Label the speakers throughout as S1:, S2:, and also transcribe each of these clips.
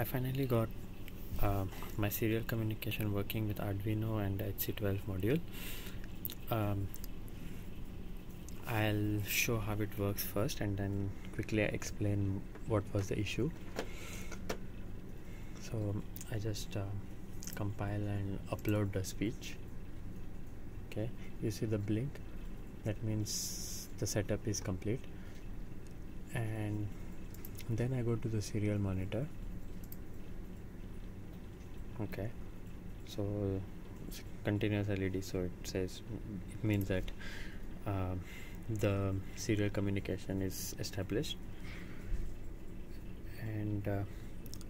S1: I finally got uh, my serial communication working with Arduino and HC12 module. Um, I'll show how it works first and then quickly explain what was the issue. So I just uh, compile and upload the speech. Okay, you see the blink, that means the setup is complete. And then I go to the serial monitor okay. So continuous LED so it says it means that uh, the serial communication is established. And uh,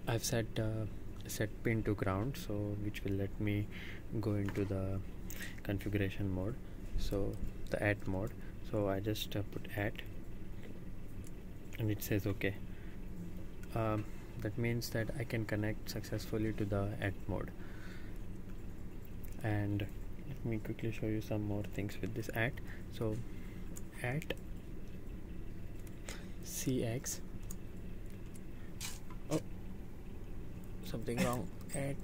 S1: I've set uh, set pin to ground so which will let me go into the configuration mode. So the at mode. So I just uh, put at and it says okay. Um, that means that I can connect successfully to the at mode. And let me quickly show you some more things with this at so at cx oh something wrong. At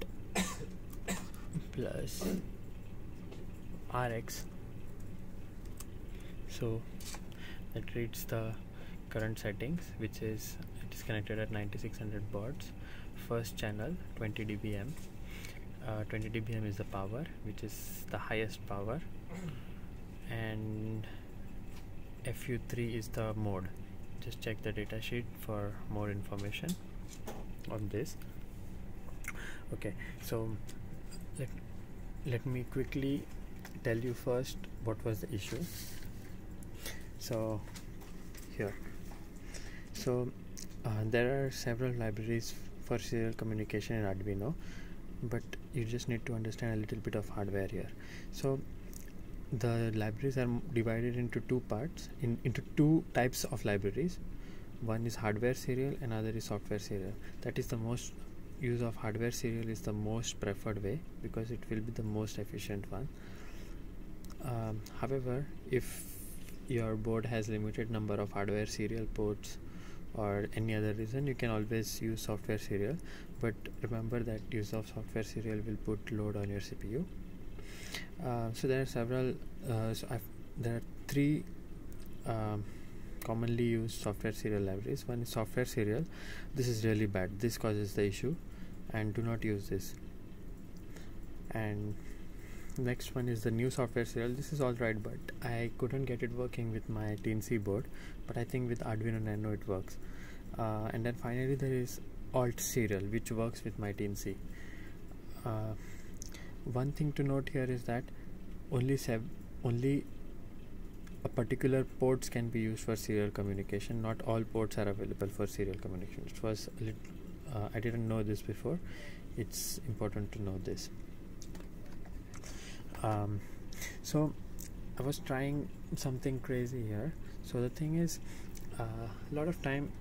S1: plus rx so that reads the current settings which is it is connected at 9600 bauds first channel 20 dBm. Uh, 20 dBm is the power which is the highest power. And FU3 is the mode. Just check the datasheet for more information on this. Okay so let, let me quickly tell you first what was the issue. So here so uh, there are several libraries for serial communication in Arduino but you just need to understand a little bit of hardware here. So the libraries are divided into two parts in, into two types of libraries. One is hardware serial another is software serial. That is the most use of hardware serial is the most preferred way because it will be the most efficient one. Um, however if your board has limited number of hardware serial ports or any other reason you can always use software serial but remember that use of software serial will put load on your CPU uh, so there are several uh, so there are three um, commonly used software serial libraries. One is software serial. This is really bad. This causes the issue and do not use this. And next one is the new software serial. This is all right but I couldn't get it working with my Teensy board but I think with Arduino Nano it works. Uh, and then finally there is alt serial which works with my Teensy uh, one thing to note here is that only only a particular ports can be used for serial communication. Not all ports are available for serial communication. It was a little, uh, I didn't know this before. It's important to know this um, so I was trying something crazy here. So the thing is a uh, lot of time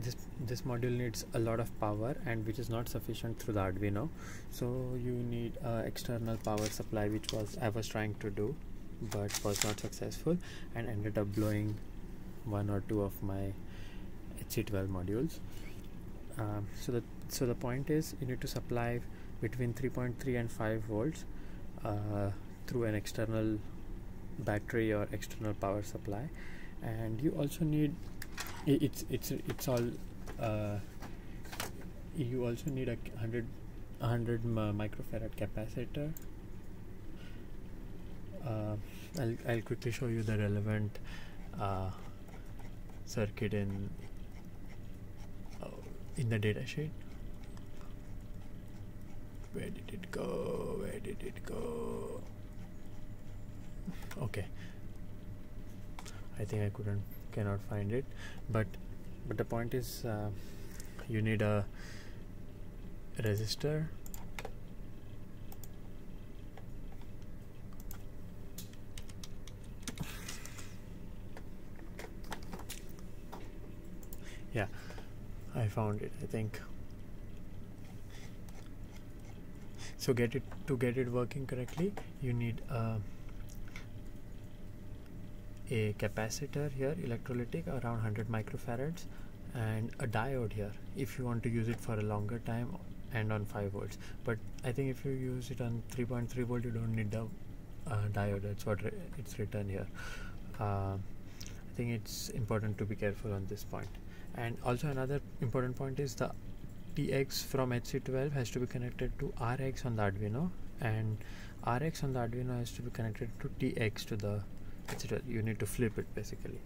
S1: this this module needs a lot of power and which is not sufficient through the Arduino so you need external power supply which was I was trying to do but was not successful and ended up blowing one or two of my HC12 modules. Um, so the so the point is you need to supply between 3.3 and 5 volts uh, through an external battery or external power supply. And you also need it's it's it's all uh, you also need a 100 100 microfarad capacitor. Uh, I'll, I'll quickly show you the relevant uh, circuit in uh, in the datasheet where did it go? Where did it go? Okay. I think I couldn't cannot find it. But but the point is uh, you need a resistor yeah I found it I think so get it to get it working correctly you need a a capacitor here electrolytic around 100 microfarads and a diode here if you want to use it for a longer time and on 5 volts. But I think if you use it on 3.3 volt you don't need the uh, diode. That's what it's written here. Uh, I think it's important to be careful on this point. And also another important point is the TX from HC12 has to be connected to RX on the Arduino and RX on the Arduino has to be connected to TX to the HC12 you need to flip it basically